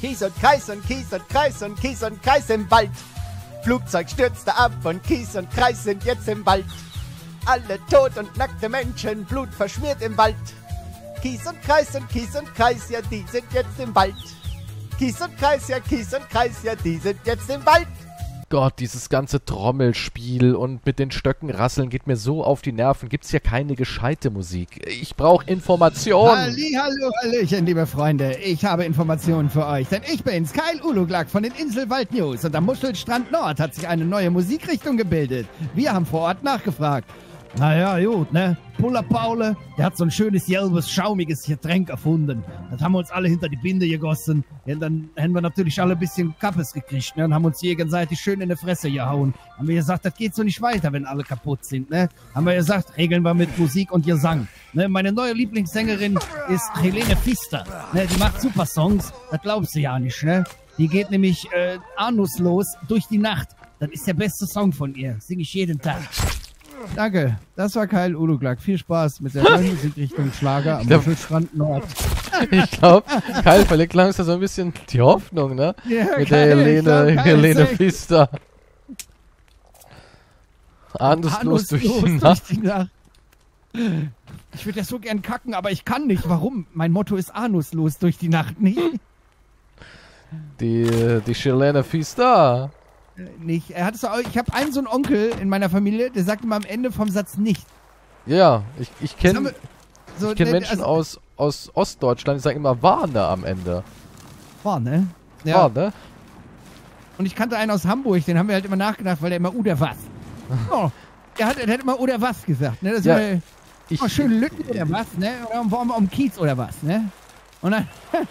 Kies und Kreis und Kies und Kreis und Kies und Kreis im Wald. Flugzeug stürzte ab und Kies und Kreis sind jetzt im Wald. Alle tot und nackte Menschen, Blut verschmiert im Wald. Kies und Kreis und Kies und Kreis, ja, die sind jetzt im Wald. Kies und Kreis, ja, Kies und Kreis, ja, die sind jetzt im Wald. Gott, dieses ganze Trommelspiel und mit den Stöcken rasseln geht mir so auf die Nerven. Gibt's hier keine gescheite Musik? Ich brauche Informationen. Halli, hallo, Hallöchen, liebe Freunde. Ich habe Informationen für euch, denn ich bin's, Kyle Uluglack von den Inselwald News und am Muschelstrand Nord hat sich eine neue Musikrichtung gebildet. Wir haben vor Ort nachgefragt. Naja, gut, ne? Puller Paule, der hat so ein schönes gelbes, schaumiges Getränk erfunden. Das haben wir uns alle hinter die Binde gegossen. Ja, dann haben wir natürlich alle ein bisschen Kappes gekriegt, ne? Und haben uns gegenseitig schön in die Fresse gehauen. Haben wir gesagt, das geht so nicht weiter, wenn alle kaputt sind, ne? Haben wir gesagt, regeln wir mit Musik und Gesang. Ne? Meine neue Lieblingssängerin ist Helene Pfister. Ne? Die macht super Songs, das glaubst du ja nicht, ne? Die geht nämlich äh, anuslos durch die Nacht. Das ist der beste Song von ihr. Sing ich jeden Tag. Danke, das war Kyle Uluglack. Viel Spaß mit der neuen Musikrichtung Schlager am Muschelstrand Nord. Ich glaube, Kyle verlegt langsam so ein bisschen die Hoffnung, ne? Ja, Mit der Helene, glaub, Helene Pfister. Ahnungslos durch die Ahnungslos Nacht. durch die Nacht. Ich würde ja so gern kacken, aber ich kann nicht. Warum? Mein Motto ist anuslos durch die Nacht. Nicht? Die, die Helene Pfister. Nicht. Er hat so, ich habe einen so einen Onkel in meiner Familie, der sagt immer am Ende vom Satz nicht. Ja, ich, ich kenne So, ich kenn der- Menschen also- aus, aus Ostdeutschland, die sagen immer Warne am Ende. War, ne? Ja. Warne? Und ich kannte einen aus Hamburg, den haben wir halt immer nachgedacht, weil der immer oder was. Oh, der, hat, der hat immer oder was gesagt, ne? Das Ja, war, Ich, oh, schön Lütten oder was, ne? Oder um, um, um Kiez oder was, ne? Und dann.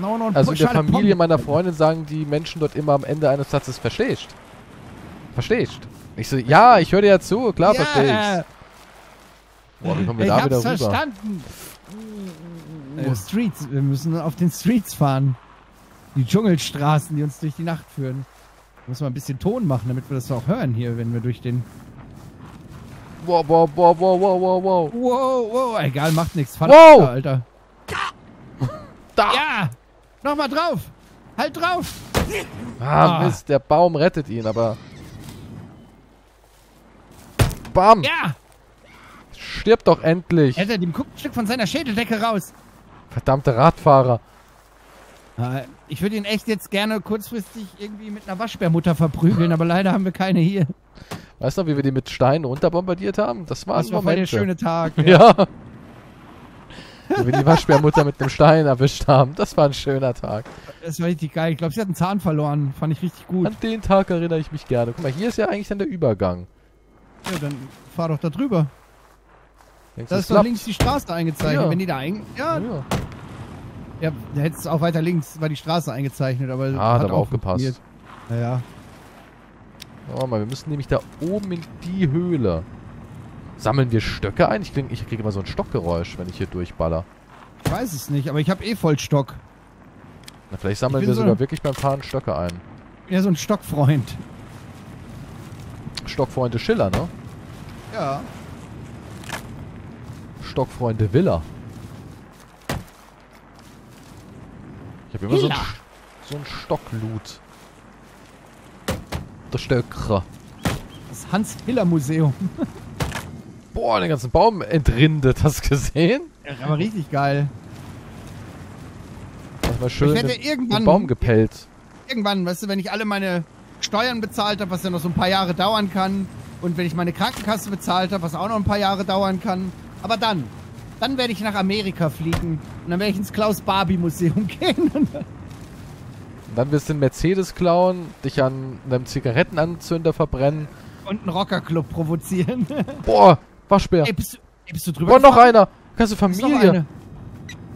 no, no, also in der Familie meiner Freundin sagen die Menschen dort immer am Ende eines Satzes verstehst. Verstehst? Ich so, ja, ich höre dir ja zu, klar verstehe Ja, ich. Boah, wie kommen wir ich da wieder hab's rüber? verstanden. Äh, Streets, wir müssen auf den Streets fahren. Die Dschungelstraßen, die uns durch die Nacht führen. Muss mal ein bisschen Ton machen, damit wir das auch hören hier, wenn wir durch den. Wow, wow, wow, wow, wow, wow, wow. Wow, wow, egal, macht nichts. Fahr Wow! da, Alter. Ja! Nochmal drauf! Halt drauf! Ah, Ah. Mist, der Baum rettet ihn, aber... Bam! Ja! Stirb doch endlich! Hätte er dem guckt ein Stück von seiner Schädeldecke raus. Verdammte Radfahrer. Äh, Ich würde ihn echt jetzt gerne kurzfristig irgendwie mit einer Waschbärmutter verprügeln, aber leider haben wir keine hier. Weißt du noch, wie wir die mit Steinen runterbombardiert haben? Das waren Das war der schöne Tag. Ja. Wie wir die Waschbärmutter mit einem Stein erwischt haben. Das war ein schöner Tag. Das war richtig geil. Ich glaube, sie hat einen Zahn verloren. Fand ich richtig gut. An den Tag erinnere ich mich gerne. Guck mal, hier ist ja eigentlich dann der Übergang. Ja, dann fahr doch da drüber. Denkst Da ist doch klappt? links die Straße eingezeichnet. Ja. Wenn die da ein... Ja, Ja. ja da hättest du auch weiter links, war die Straße eingezeichnet, aber Ah, hat hat aber auch aufgepasst. funktioniert. Naja. Warte mal, wir müssen nämlich da oben in die Höhle. Sammeln wir Stöcke ein? Ich kriege ich krieg immer so ein Stockgeräusch, wenn ich hier durchballer. Ich weiß es nicht, aber ich habe eh voll Stock. Na, vielleicht sammeln wir so- sogar wirklich beim Fahren Stöcke ein. Ja, so ein Stockfreund. Stockfreunde Schiller, ne? Ja. Stockfreunde Villa. Ich habe immer so ein, Villa. so ein Stockloot. Das Stöckre. Das Hans-Hiller-Museum. Boah, den ganzen Baum entrindet. Hast du gesehen? Ja, aber richtig geil. Das war schön ich werde den, irgendwann, den Baum gepellt. irgendwann, weißt du, wenn ich alle meine Steuern bezahlt habe, was ja noch so ein paar Jahre dauern kann, und wenn ich meine Krankenkasse bezahlt habe, was auch noch ein paar Jahre dauern kann, aber dann, dann werde ich nach Amerika fliegen und dann werde ich ins Klaus-Barbie-Museum gehen. Und dann wirst du einen Mercedes klauen, dich an einem Zigarettenanzünder verbrennen. und einen Rockerclub provozieren. Boah, Waschbär. Ey, bist du, ey, bist du drüber? Boah, noch einer. Ist noch Familie.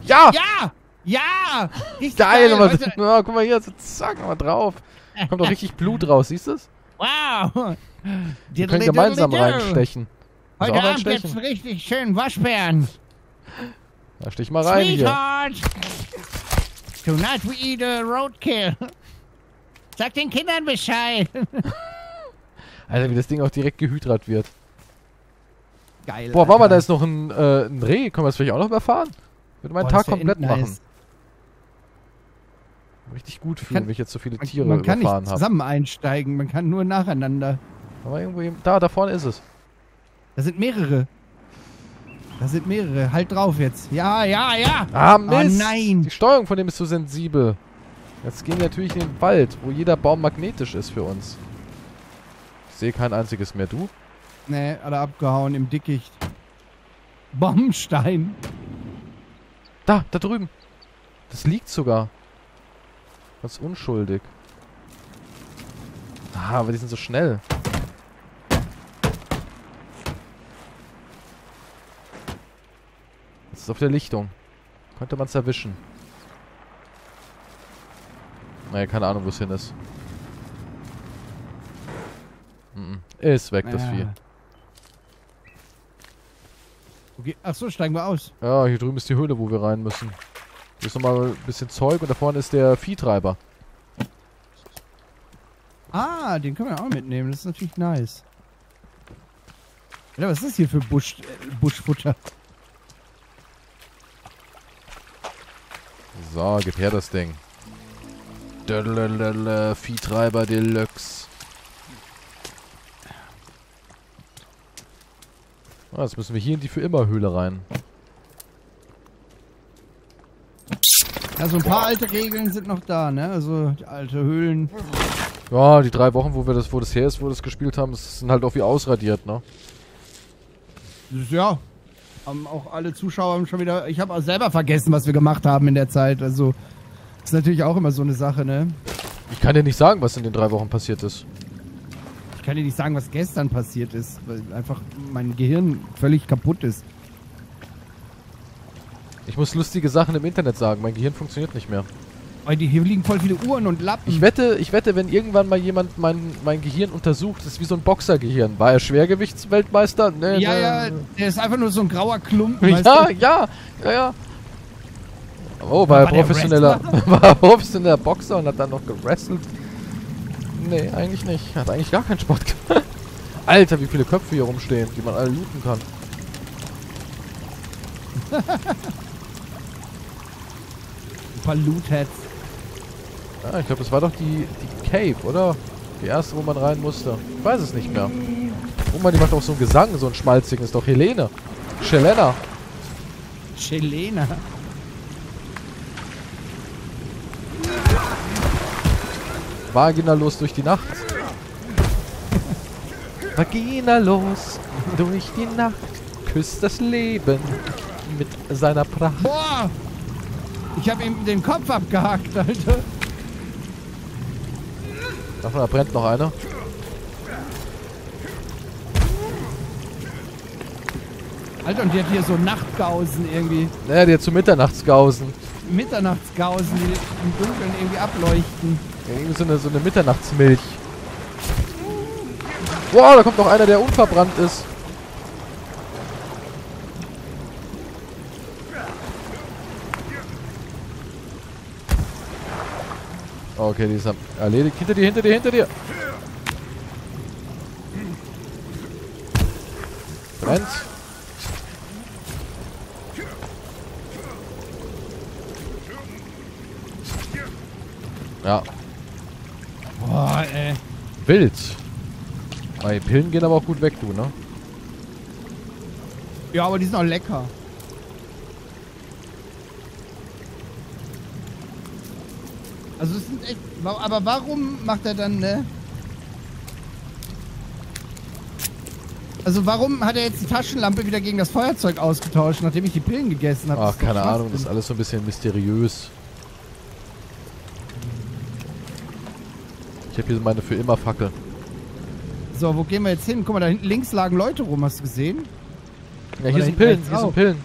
Ja! Ja! Ja! Richtig Geil, geil! du? ja, guck mal hier, so, zack, mal drauf. Kommt doch richtig Blut raus, siehst du es? Wow! Wir können gemeinsam reinstechen. Du Heute Abend gibt's richtig schönen Waschbären. Da stich mal rein hier. Sweetheart! Tonight we eat a roadkill. Sag den Kindern Bescheid. Alter, wie das Ding auch direkt gehydrat wird. Geil. Boah, warte mal, da ist noch ein, äh, ein Reh. Können wir das vielleicht auch noch überfahren? Würde meinen Boah, Tag komplett nice. machen. richtig gut fühlen, kann- wenn ich jetzt so viele Man, Tiere man kann nicht habe. zusammen einsteigen, man kann nur nacheinander. Aber irgendwo, eben- da, da vorne ist es. Da sind mehrere. Da sind mehrere. Halt drauf jetzt. Ja, ja, ja. Ah, Oh Mist! nein. Die Steuerung von dem ist so sensibel. Jetzt gehen wir natürlich in den Wald, wo jeder Baum magnetisch ist für uns. Ich sehe kein einziges mehr. Du? Nee, alle abgehauen im Dickicht. Bombenstein. Da, da drüben. Das liegt sogar. Ganz unschuldig. Ah, aber die sind so schnell. Das ist auf der Lichtung. Könnte man es erwischen. Naja, keine Ahnung, wo es hin ist. Ist weg, das Ja. Vieh. Okay. Ach so, steigen wir aus. Ja, hier drüben ist die Höhle, wo wir rein müssen. Hier ist nochmal ein bisschen Zeug und da vorne ist der Viehtreiber. Ah, den können wir auch mitnehmen. Das ist natürlich nice. Alter, was ist das hier für Busch, äh, Buschfutter? So, gib her das Ding. Döddelele, Viehtreiber Deluxe. Ah, jetzt müssen wir hier in die für immer Höhle rein. Also ein paar alte Regeln sind noch da, ne? Also die alte Höhlen. Ja, die drei Wochen, wo wir das, wo das her ist, wo wir das gespielt haben, das sind halt auch wie ausradiert, ne? Ja. Haben auch alle Zuschauer haben schon wieder. Ich habe auch selber vergessen, was wir gemacht haben in der Zeit. Also ist natürlich auch immer so eine Sache, ne? Ich kann dir nicht sagen, was in den drei Wochen passiert ist. Ich kann dir nicht sagen, was gestern passiert ist, weil einfach mein Gehirn völlig kaputt ist. Ich muss lustige Sachen im Internet sagen, mein Gehirn funktioniert nicht mehr. Weil die, hier liegen voll viele Uhren und Lappen. Ich wette, ich wette, wenn irgendwann mal jemand mein, mein Gehirn untersucht, das ist wie so ein Boxergehirn. War er Schwergewichtsweltmeister? Nee, ja, nee. ja, der ist einfach nur so ein grauer Klumpen. Ja, du? ja, ja, ja. Oh, war er War der professioneller, war er professioneller Boxer und hat dann noch gewrestelt? Nee, eigentlich nicht. Hat eigentlich gar keinen Sport gemacht. Alter, wie viele Köpfe hier rumstehen, die man alle looten kann. Ein paar Lootheads. Ja, ich glaube, das war doch die, die Cave, oder? Die erste, wo man rein musste. Ich weiß es nicht mehr. Oh Mann, die macht auch so einen Gesang, so einen schmalzigen. Ist doch Helene. Helena. Chelena. Vagina los durch die Nacht. Vagina los durch die Nacht. Küsst das Leben mit seiner Pracht. Boah! Ich habe ihm den Kopf abgehackt, Alter. Ach, da brennt noch einer. Alter, und die hat hier so Nachtgausen irgendwie. Naja, die hat zu Mitternachtsgausen. Mitternachtsgausen, die im Dunkeln irgendwie ableuchten. Irgendwie so eine, so eine Mitternachtsmilch. Boah, da kommt noch einer, der unverbrannt ist. Okay, die ist erledigt. Hinter dir, hinter dir, hinter dir. Brennt. Ja, Boah, ey. wild. Die Pillen gehen aber auch gut weg, du, ne? Ja, aber die sind auch lecker. Also es sind echt. Aber warum macht er dann, ne? Also warum hat er jetzt die Taschenlampe wieder gegen das Feuerzeug ausgetauscht, nachdem ich die Pillen gegessen habe? Ach, keine Ahnung, das ist alles so ein bisschen mysteriös. Ich habe hier meine für immer Fackel. So, wo gehen wir jetzt hin? Guck mal, da hinten links lagen Leute rum, hast du gesehen? Ja, hier Oder sind Pillen, hier sind. Pillen.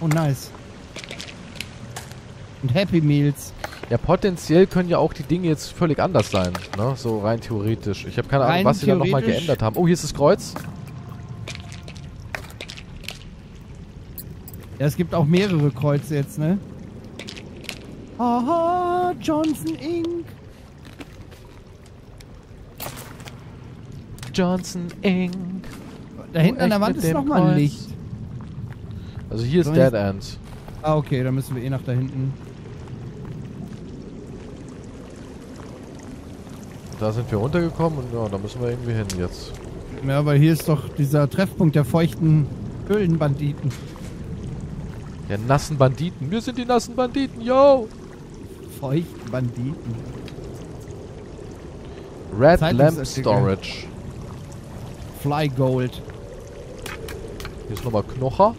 Oh, nice. Und Happy Meals. Ja, potenziell können ja auch die Dinge jetzt völlig anders sein, ne? So rein theoretisch. Ich habe keine Ahnung, Rein was sie da nochmal geändert haben. Oh, hier ist das Kreuz. Ja, es gibt auch mehrere Kreuze jetzt, ne? Aha, Johnson Inc. Johnson Inc. Da hinten an der Wand ist nochmal ein? Licht. Also hier ist Dead End. Ah, okay, dann müssen wir eh nach da hinten. da sind wir runtergekommen und ja, da müssen wir irgendwie hin jetzt. Ja, weil hier ist doch dieser Treffpunkt der feuchten Höhlenbanditen. Der nassen Banditen. Wir sind die nassen Banditen, yo! Feuchten Banditen. Red. Lamp Storage. Fly Gold. Hier ist nochmal Knocher.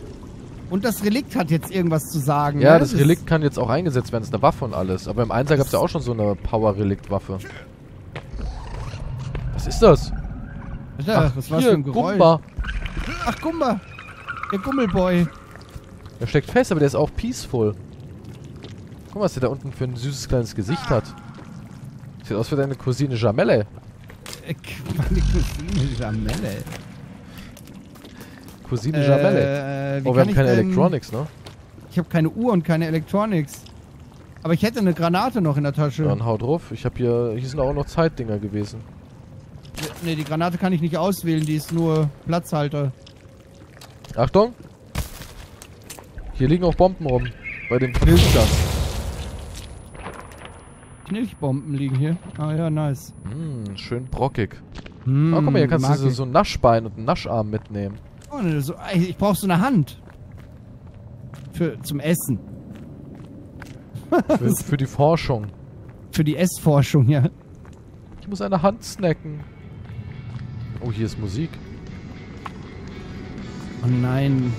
Und das Relikt hat jetzt irgendwas zu sagen. Ja, ne? das Relikt kann jetzt auch eingesetzt werden. Das ist eine Waffe und alles. Aber im Einser gab es ja auch schon so eine Power-Relikt-Waffe. Was ist das? Alter, was war's hier, für ein Geräusch? Gumba. Ach, Gumba. Der Gummelboy. Der steckt fest, aber der ist auch peaceful. Guck mal, was der da unten für ein süßes kleines Gesicht hat. Sieht aus wie deine Cousine Jamelle. Äh, Meine Cousine Jamelle. Cousine Jamelle. Äh, Oh, wir haben keine denn- Electronics, ne? Ich habe keine Uhr und keine Electronics. Aber ich hätte eine Granate noch in der Tasche. Dann hau drauf. Ich habe hier, hier sind auch noch Zeitdinger gewesen. Ne, die Granate kann ich nicht auswählen, die ist nur Platzhalter. Achtung! Hier liegen auch Bomben rum. Bei dem Knilchgas. Knilchbomben liegen hier. Ah ja, nice. Hm, schön brockig. Hm, Oh, guck mal, hier kannst du so, ich. so ein Naschbein und einen Nascharm mitnehmen. Oh, ne, so, ey, ich brauche so eine Hand. Für, zum Essen. Für, für die Forschung. Für die Essforschung, ja. Ich muss eine Hand snacken. Oh, hier ist Musik. Oh nein.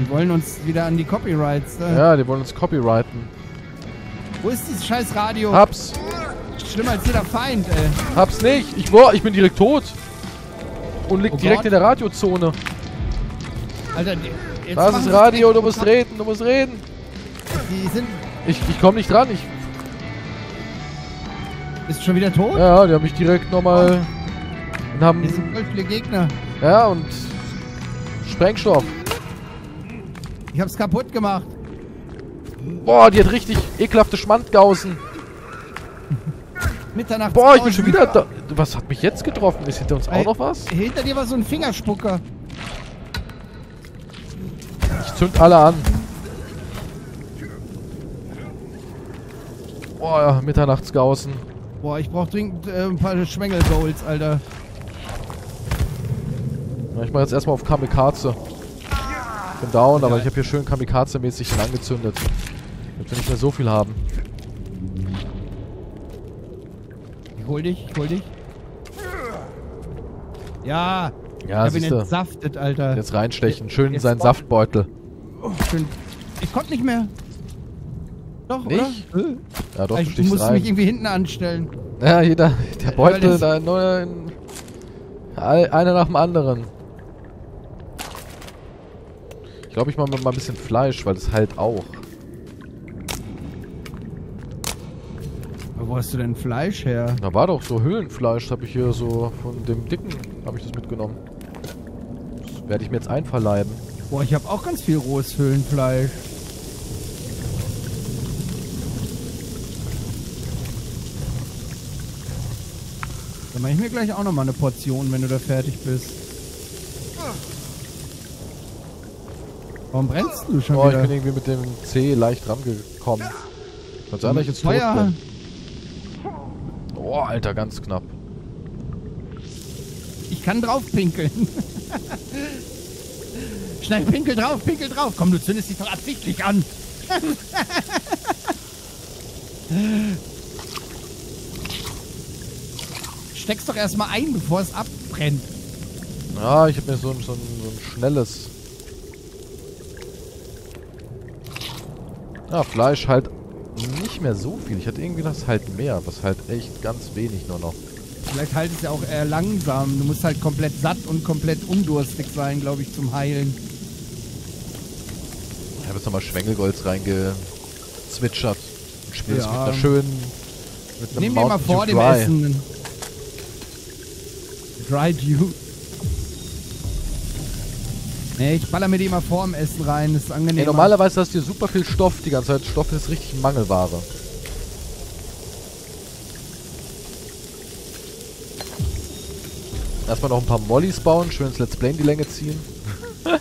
Die wollen uns wieder an die Copyrights. Äh. Ja, die wollen uns copyrighten. Wo ist dieses scheiß Radio? Hab's! Schlimmer als jeder Feind, ey. Hab's nicht! Ich, boah, ich bin direkt tot! Und liegt Oh direkt Gott. in der Radiozone. Alter, jetzt Das machen ist Radio, du musst reden, du musst reden. Die sind. Ich, ich komm nicht dran. Ich, Ist schon wieder tot? ja, die haben mich direkt nochmal. Und haben. Hier sind voll viele Gegner. Ja, und. Sprengstoff. Ich hab's kaputt gemacht. Boah, die hat richtig ekelhafte Schmandgausen. Mitternacht. Boah, ich bin schon wieder da. Was hat mich jetzt getroffen? Ist hinter uns auch noch was? Hinter dir war so ein Fingerspucker. Ich zünd alle an. Boah, ja, Mitternachtsgausen. Boah, ich brauch dringend äh, ein paar Schwengel-Goals, Alter. Ja, ich mach jetzt erstmal auf Kamikaze. Bin down, aber ich habe hier schön Kamikaze-mäßig angezündet. Wir nicht mehr so viel haben. Ich hol dich, ich hol dich. Ja, Ja, ich hab ihn entsaftet, Alter. Jetzt reinstechen. Schön in seinen Saftbeutel. Schön. Ich konnte nicht mehr. Doch, Nicht? oder? Äh, Ja, doch, du ich musste mich irgendwie hinten anstellen. Ja, jeder. Der Beutel, da nur einer nach dem anderen. Ich glaube, ich mache mal ein bisschen Fleisch, weil das halt auch. Wo hast du denn Fleisch her? Da war doch so Höhlenfleisch, habe ich hier so von dem Dicken, habe ich das mitgenommen. Das werde ich mir jetzt einverleiben. Boah, ich habe auch ganz viel rohes Höhlenfleisch. Dann mache ich mir gleich auch noch mal eine Portion, wenn du da fertig bist. Warum brennst du schon Oh, ich wieder? bin irgendwie mit dem C leicht rangekommen. Kann sein, dass ich jetzt tot Feuer. bin. Oh, Alter, ganz knapp. Ich kann drauf pinkeln. Schnell, pinkel drauf, pinkel drauf. Komm, du zündest dich doch absichtlich an. Steck's doch erstmal ein, bevor es abbrennt. Ja, ich habe mir so, ein- so, ein, so ein schnelles. Ja, Fleisch halt nicht mehr so viel. Ich hatte irgendwie das halt mehr, was halt echt ganz wenig nur noch. Vielleicht halt es ja auch eher langsam. Du musst halt komplett satt und komplett undurstig sein, glaube ich, zum Heilen. Ich habe jetzt nochmal Schwengelgolds reingezwitschert. Und spiele Ja. mit einer schönen. Mit Nehmen wir mal vor Dew dem Dry. Essen. Dry Dew. Nee, ich baller mir die vor dem Essen rein. Das ist angenehm. Ey, normalerweise hast du hier super viel Stoff die ganze Zeit. Stoff ist richtig Mangelware. Erstmal noch ein paar Mollys bauen, schön ins Let's Play in die Länge ziehen.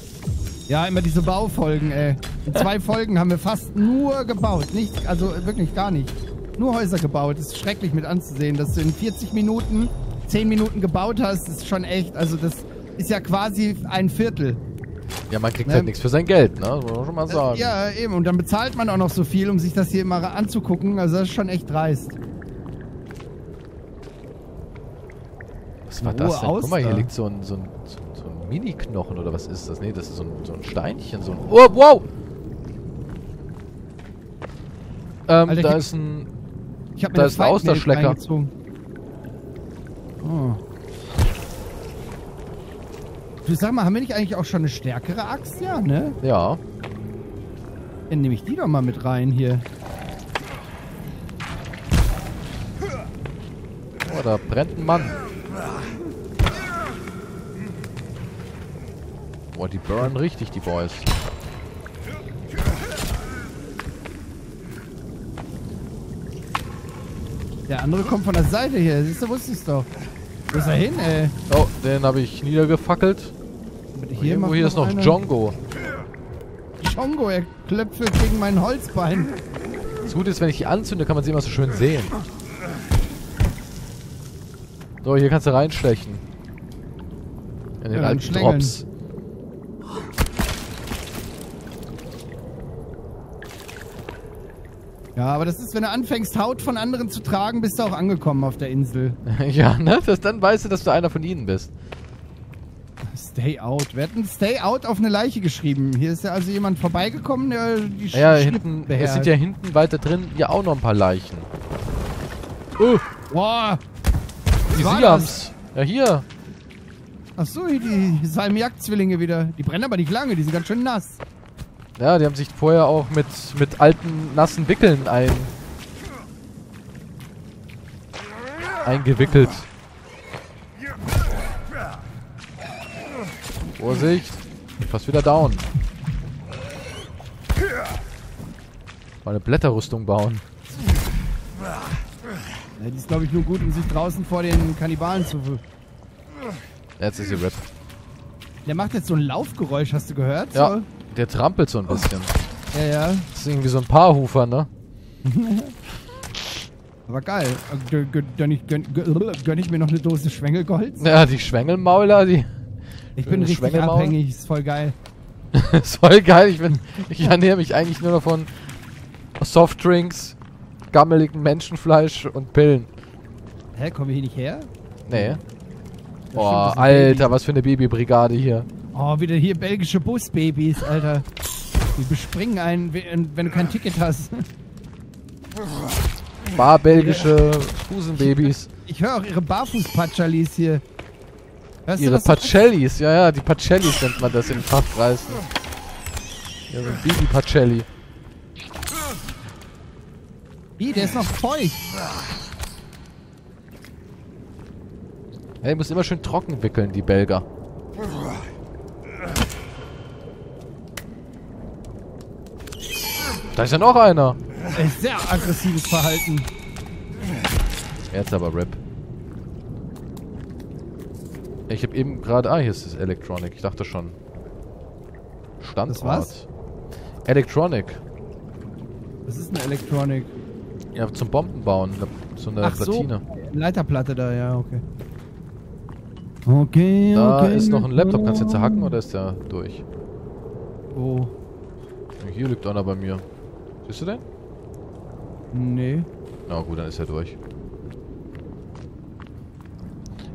Ja, immer diese Baufolgen, ey. In zwei Folgen haben wir fast nur gebaut. Nicht, also wirklich gar nicht. nur Häuser gebaut. Das ist schrecklich mit anzusehen, dass du in 40 Minuten 10 Minuten gebaut hast. Das ist schon echt, also das ist ja quasi ein Viertel. Ja, man kriegt Ne? halt nichts für sein Geld, ne? Das muss man schon mal sagen. Ja, eben. Und dann bezahlt man auch noch so viel, um sich das hier immer anzugucken. Also das ist schon echt dreist. Was war das denn? Guck mal, hier Auster. liegt so ein, so ein, so ein, Mini-Knochen oder was ist das? Nee, das ist so ein, so ein Steinchen, so ein... Oh, wow! Ähm, Alter, da ist ein... Ich habe Da ist ein Austerschlecker. Oh. Du sag mal, haben wir nicht eigentlich auch schon eine stärkere Axt? Ja, ne? Ja. Dann nehme ich die doch mal mit rein hier. Oh, da brennt ein Mann. Boah, die burnen richtig, die Boys. Der andere kommt von der Seite hier. Siehst du, wusste ich's doch. Wo ist er hin, ey? Oh, den habe ich niedergefackelt. Hier, Irgendwo hier ist noch einer- Jongo. Chongo, er klöpfelt gegen mein Holzbein. Das Gute ist, wenn ich die anzünde, kann man sie immer so schön sehen. So, hier kannst du reinstechen. In den Ja, alten. Drops. Ja, aber das ist, wenn du anfängst, Haut von anderen zu tragen, bist du auch angekommen auf der Insel. ja, ne? Das, dann weißt du, dass du einer von ihnen bist. Stay out. Wer hat ein Stay out auf eine Leiche geschrieben? Hier ist ja also jemand vorbeigekommen, der die Sch Ja, Schrift hinten, es sind ja hinten weiter drin ja auch noch ein paar Leichen. Oh, Boah. die Siams. Ja, hier. Achso, die Salmiak-Zwillinge wieder. Die brennen aber nicht lange, die sind ganz schön nass. Ja, die haben sich vorher auch mit, mit alten, nassen Wickeln ein... eingewickelt. Vorsicht. Fast wieder down. Mal eine Blätterrüstung bauen. Ja, die ist, glaube ich, nur gut, um sich draußen vor den Kannibalen zu... Jetzt ist sie RIP. Der macht jetzt so ein Laufgeräusch, hast du gehört? Ja, der trampelt so ein bisschen. Ja, ja. Das ist irgendwie so ein Paarhufer, ne? Aber geil. Gönn, gönn, gönn, ich, gönn, gönn, ich mir noch eine Dose Schwengelgold? Ja, die Schwengelmauler, die... Ich bin richtig Schwengelmaul? abhängig, ist voll geil. ist voll geil. Ich, bin, ich ernähre mich eigentlich nur noch von Softdrinks, gammeligen Menschenfleisch und Pillen. Hä, kommen wir hier nicht her? Nee. Ja, Oh, stimmt, das Alter, was für eine Babybrigade hier. Oh, wieder hier belgische Busbabys, Alter. Die bespringen einen, wenn du kein Ticket hast. Barbelgische Fusenbabys. Ich höre auch ihre Barfußpatschalis hier. Hörst Ihre? Pacellis. Ja, ja, die Pacellis nennt man das in Fachpreisen. Ja, so ein Baby-Pacelli. Ih, der ist noch feucht. Die muss immer schön trocken wickeln, die Belger. Da ist ja noch einer. Sehr aggressives Verhalten. Jetzt aber RIP. Ich habe eben gerade... Ah, hier ist das Electronic. Ich dachte schon. Standort. Das was? Electronic. Das ist eine Elektronik. Ja, zum Bombenbauen. So eine Ach so. Platine. Leiterplatte da, ja, okay. Okay, Da okay. ist noch ein Laptop. Kannst du den zerhacken oder ist der durch? Oh, Hier liegt einer bei mir. Siehst du den? nee. Na gut, dann ist er durch.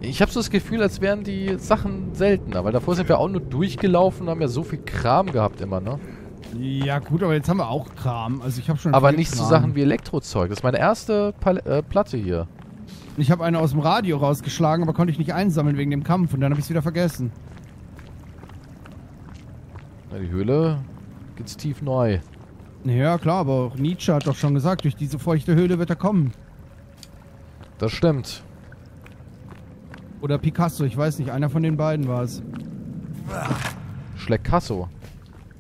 Ich habe so das Gefühl, als wären die Sachen seltener, weil davor sind wir auch nur durchgelaufen und haben ja so viel Kram gehabt immer, ne? Ja, gut, aber jetzt haben wir auch Kram. Also ich habe schon Aber nicht so Kram. Sachen wie Elektrozeug. Das ist meine erste Pal äh, Platte hier. Ich habe eine aus dem Radio rausgeschlagen, aber konnte ich nicht einsammeln wegen dem Kampf und dann habe ich es wieder vergessen. Na, die Höhle geht's tief neu. Ja, klar, aber auch Nietzsche hat doch schon gesagt, durch diese feuchte Höhle wird er kommen. Das stimmt. Oder Picasso, ich weiß nicht, einer von den beiden war es. Schleckasso.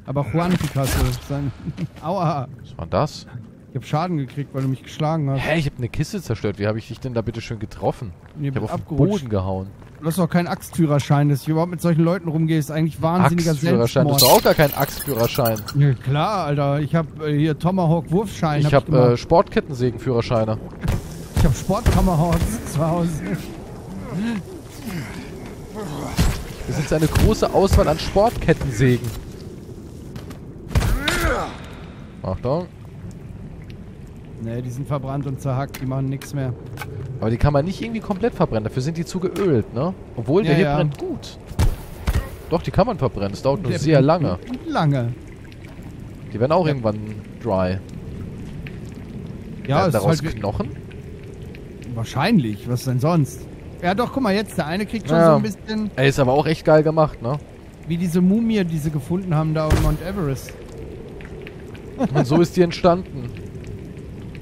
Aber Juan Picasso. Sein Aua. Was war das? Ich hab Schaden gekriegt, weil du mich geschlagen hast. Hä, ich habe eine Kiste zerstört. Wie habe ich dich denn da bitte schön getroffen? Nee, Ich habe bist auf den. Boden gehauen. Du hast auch keinen Axtführerschein, dass ich überhaupt mit solchen Leuten rumgehe, ist eigentlich wahnsinniger Axtführerschein. Du hast Selbstmord. doch auch gar keinen Axtführerschein. Ja, klar, Alter. Ich hab äh, hier Tomahawk-Wurfschein. Ich hab habe gemacht. äh, Sportkettensägenführerscheine. ich hab Sport-Tomahawks zu Hause. Wir sind eine große Auswahl an Sportkettensägen. Achtung. Nee, die sind verbrannt und zerhackt, die machen nichts mehr. Aber die kann man nicht irgendwie komplett verbrennen. Dafür sind die zu geölt, ne? Obwohl, der Ja, hier ja. brennt gut. Doch, die kann man verbrennen. Das dauert nur Der sehr lange. Lange. Die werden auch Ja. irgendwann dry. Ja, Werden daraus halt Knochen? wahrscheinlich. Was denn sonst? Ja, doch, guck mal jetzt. Der eine kriegt schon so ein bisschen Ey, ist aber auch echt geil gemacht, ne? wie diese Mumie, die sie gefunden haben da auf Mount Everest. Und so ist die entstanden.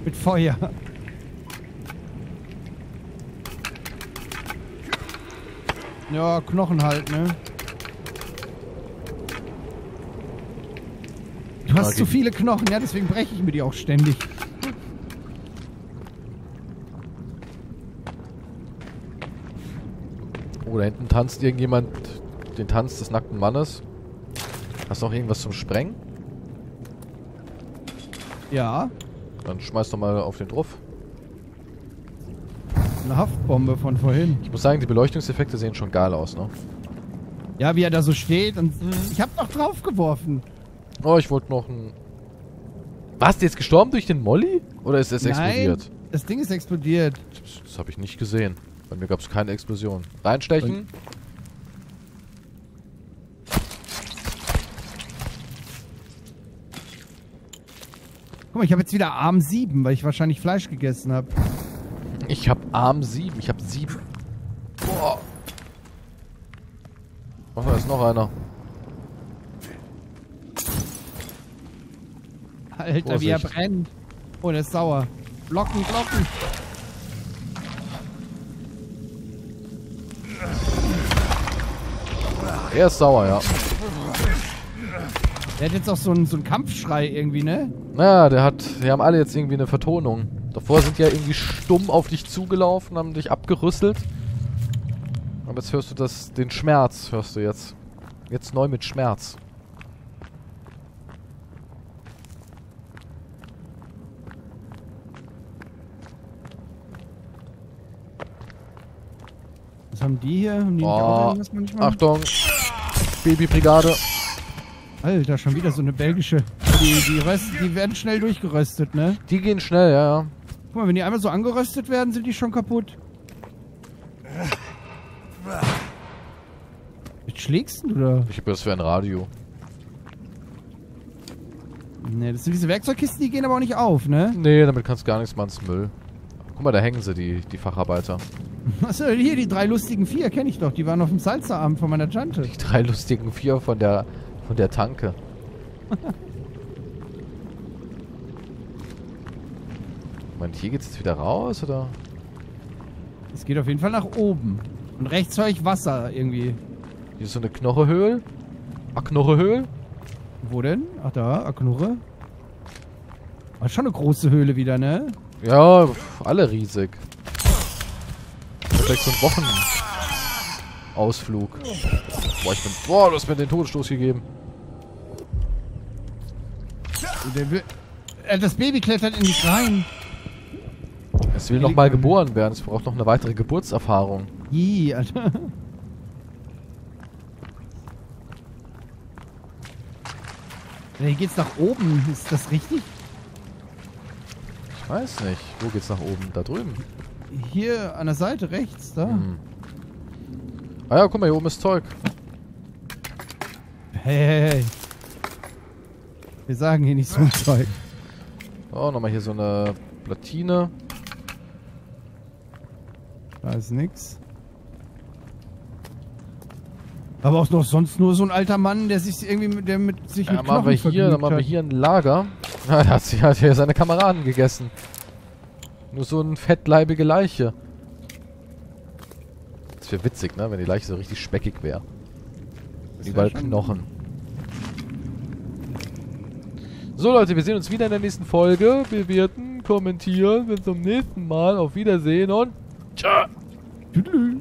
Mit Feuer. Ja, Knochen halt, ne? Du hast Okay. zu viele Knochen, ja, deswegen breche ich mir die auch ständig. Oh, da hinten tanzt irgendjemand den Tanz des nackten Mannes. Hast du noch irgendwas zum Sprengen? Ja, Dann schmeiß doch mal auf den drauf. eine Haftbombe von vorhin. Ich muss sagen, die Beleuchtungseffekte sehen schon geil aus, ne? Ja, wie er da so steht und ich hab noch drauf geworfen. Oh, ich wollte noch ein... Was, der ist gestorben durch den Molly? Oder ist es explodiert? Das Ding ist explodiert. Das, das habe ich nicht gesehen. Bei mir gab es keine Explosion. Reinstechen. Guck mal, ich habe jetzt wieder Arm 7, weil ich wahrscheinlich Fleisch gegessen habe. Ich habe Arm 7. Ich habe 7. Boah. Oh, da ist noch einer. Alter, wie er Vorsicht. brennt. Oh, der ist sauer. Blocken, blocken. Er ist sauer, ja. Der hat jetzt auch so einen, so einen Kampfschrei irgendwie, ne? Naja, der hat... Die haben alle jetzt irgendwie eine Vertonung. Davor sind die ja irgendwie stumm auf dich zugelaufen, haben dich abgerüstelt. Aber jetzt hörst du das... Den Schmerz hörst du jetzt. Jetzt neu mit Schmerz. Was haben die hier? Haben die Oh? Achtung. Babybrigade. Alter, schon wieder so eine belgische. Die, die, röst, die werden schnell durchgeröstet, ne? Die gehen schnell, ja, ja. Guck mal, wenn die einmal so angeröstet werden, sind die schon kaputt. Was schlägst du da? Ich habe das für ein Radio. Ne, das sind diese Werkzeugkisten, die gehen aber auch nicht auf, ne? Nee, damit kannst du gar nichts machen, ins Müll. Guck mal, da hängen sie, die, die Facharbeiter. Achso, hier, die drei lustigen vier kenne ich doch. Die waren auf dem Salzerabend von meiner Tante. Die drei lustigen vier von der, von der Tanke. Moment, hier geht's jetzt wieder raus, oder? Es geht auf jeden Fall nach oben. Und rechts höre ich Wasser irgendwie. Hier ist so eine Knochehöhl. Ah, Knochehöhl? Wo denn? Ach da, Aknurre. Ah, schon eine große Höhle wieder, ne? Ja, alle riesig. Vielleicht so ein Wochenausflug. Boah, ich bin... Boah, du hast mir den Todesstoß gegeben. Der will, äh, das Baby klettert in mich rein. Es will nochmal geboren werden. Es braucht noch eine weitere Geburtserfahrung. Ih, Alter. Hier geht's nach oben. Ist das richtig? Ich weiß nicht. Wo geht's nach oben? Da drüben. Hier an der Seite rechts, da. Hm. Ah ja, guck mal, hier oben ist Zeug. Hey, hey, hey. Wir sagen hier nicht so ein Zeug. Oh, nochmal hier so eine Platine. Da ist nix. Aber auch noch sonst nur so ein alter Mann, der sich irgendwie mit, der mit sich Ja, mit machen Knochen wir hier, dann machen wir hier ein Lager. Ja, da hat sich hier seine Kameraden gegessen. Nur so ein fettleibige Leiche. Das wäre witzig, ne? Wenn die Leiche so richtig speckig wäre. Wär Überall Knochen. So Leute, wir sehen uns wieder in der nächsten Folge. Bewerten, kommentieren. Bis zum nächsten Mal. Auf Wiedersehen und ciao. Toodaloo.